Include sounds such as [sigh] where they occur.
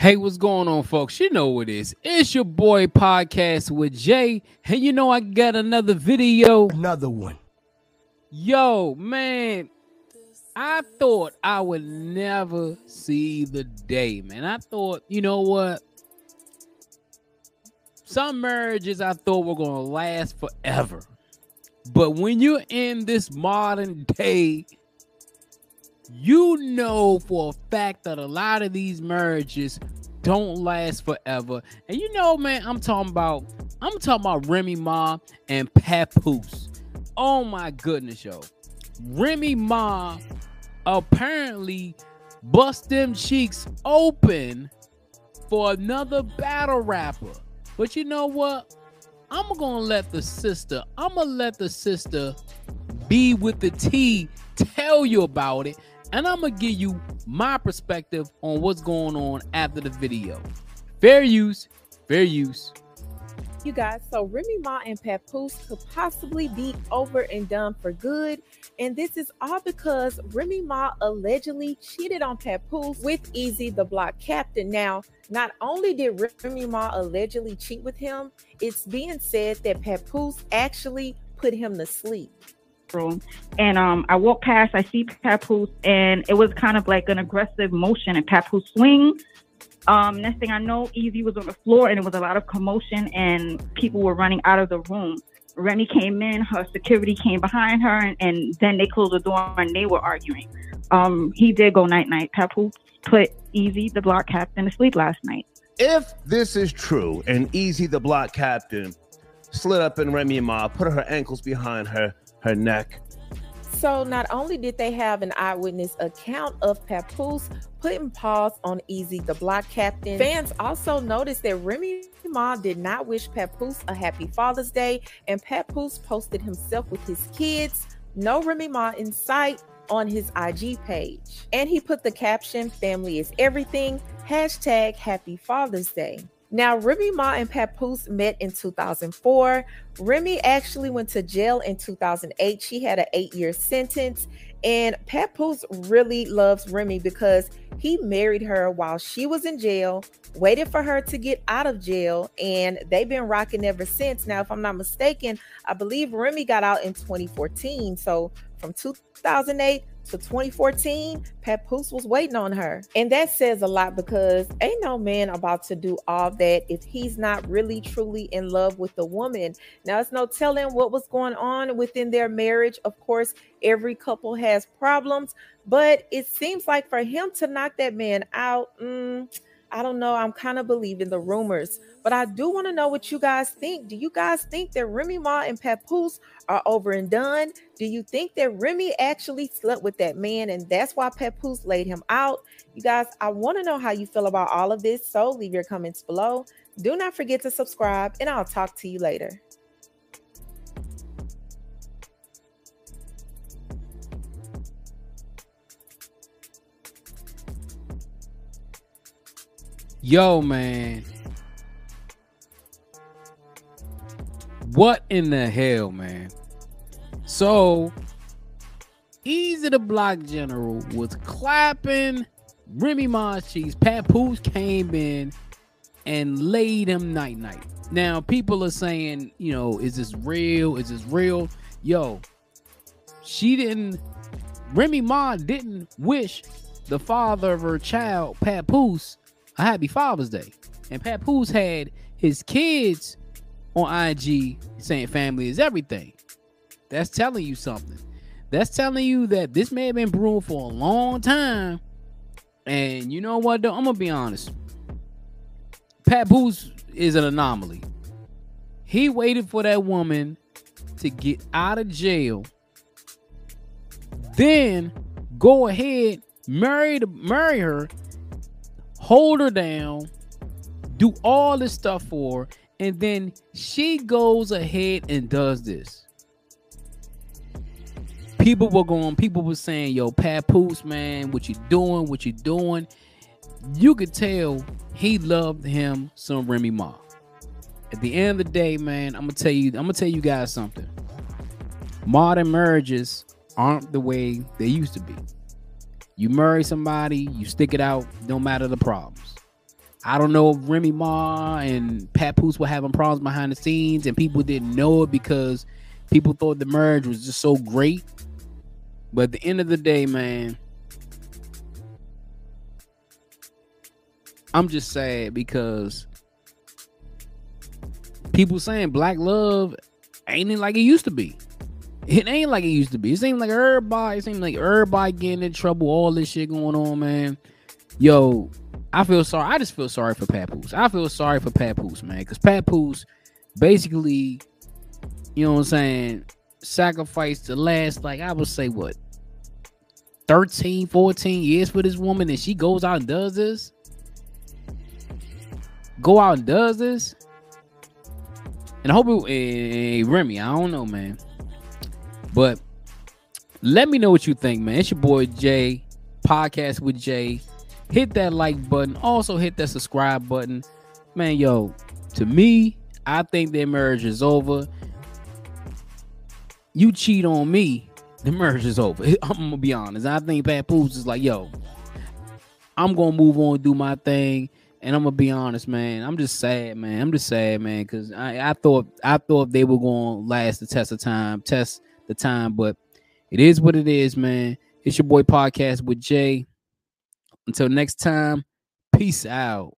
Hey, what's going on, folks? You know what it is. It's your boy podcast with Jay. And you know, I got another video. Another one. Yo, man, I thought I would never see the day, man. I thought, you know what? Some marriages I thought were going to last forever. But when you're in this modern day, you know for a fact that a lot of these marriages don't last forever. And you know, man, I'm talking about I'm talking about Remy Ma and Papoose. Oh my goodness, yo. Remy Ma apparently bust them cheeks open for another battle rapper. But you know what? I'm gonna let the sister, I'm gonna let the sister be with the T tell you about it and I'm gonna give you my perspective on what's going on after the video. Fair use, fair use. You guys, so Remy Ma and Papoose could possibly be over and done for good. And this is all because Remy Ma allegedly cheated on Papoose with Eazy, the Block Captain. Now, not only did Remy Ma allegedly cheat with him, it's being said that Papoose actually put him to sleep room and um I walk past, I see Papoose and it was kind of like an aggressive motion and Papoose swing. Um, next thing I know, Eazy was on the floor and it was a lot of commotion and people were running out of the room. Remy came in, her security came behind her, and, and then they closed the door and they were arguing. Um, he did go night night. Papoose put Eazy, the block captain, to sleep last night. If this is true and Eazy, the block captain, slid up in Remy Ma, put her ankles behind her, her neck. So not only did they have an eyewitness account of Papoose putting paws on Eazy, the block captain, fans also noticed that Remy Ma did not wish Papoose a happy Father's Day, and Papoose posted himself with his kids, no Remy Ma in sight, on his IG page. And he put the caption, Family is everything, hashtag Happy Father's Day. Now, Remy Ma and Papoose met in 2004. Remy actually went to jail in 2008. She had an eight year sentence. And Papoose really loves Remy because he married her while she was in jail, waited for her to get out of jail, and they've been rocking ever since. Now, if I'm not mistaken, I believe Remy got out in 2014. So from 2008 to 2014, Papoose was waiting on her. And that says a lot because ain't no man about to do all that if he's not really truly in love with the woman. Now, it's no telling what was going on within their marriage. Of course, every couple has problems, but it seems like for him to knock that man out, mm, I don't know. I'm kind of believing the rumors, but I do want to know what you guys think. Do you guys think that Remy Ma and Papoose are over and done? Do you think that Remy actually slept with that man and that's why Papoose laid him out? You guys, I want to know how you feel about all of this. So leave your comments below. Do not forget to subscribe, and I'll talk to you later. Yo, man. What in the hell, man? So, Eazy the Block General was clapping Remy Ma's cheese. Papoose came in and laid him night night. Now, people are saying, you know, is this real? Is this real? Yo, she didn't, Remy Ma didn't wish the father of her child, Papoose, a happy Father's Day. And Papoose had his kids on IG saying family is everything. That's telling you something. That's telling you that this may have been brewing for a long time. And you know what, though? I'm gonna be honest. Papoose is an anomaly. He waited for that woman to get out of jail, then go ahead, marry to marry her, hold her down, do all this stuff for her, and then she goes ahead and does this. People were going, people were saying, yo, Papoose, man, what you doing? What you doing? You could tell he loved him some Remy Ma. At the end of the day, man, I'm gonna tell you, I'm gonna tell you guys something. Modern marriages aren't the way they used to be. You marry somebody, you stick it out, no matter the problems. I don't know if Remy Ma and Papoose were having problems behind the scenes and people didn't know it because people thought the marriage was just so great. But at the end of the day, man, I'm just sad because people saying black love ain't like it used to be. It ain't like it used to be. It seems like everybody, it seems like everybody getting in trouble, all this shit going on, man. Yo, I feel sorry. I just feel sorry for Papoose. I feel sorry for Papoose, man, because Papoose basically, you know what I'm saying, sacrificed the last, like I would say, what, 13, 14 years for this woman, and she goes out and does this. Go out and does this. And I hope it, hey, Remy, I don't know, man. But let me know what you think, man. It's your boy Jay, podcast with Jay. Hit that like button. Also hit that subscribe button. Man, yo, to me, I think their marriage is over. You cheat on me, the marriage is over. [laughs] I'm gonna be honest. I think Pat Papoose is like, yo, I'm gonna move on, do my thing. And I'm gonna be honest, man. I'm just sad, man. I'm just sad, man, because I, I thought I thought they were gonna last the test of time, test the time, but it is what it is, man. It's your boy podcast with Jay. Until next time, peace out.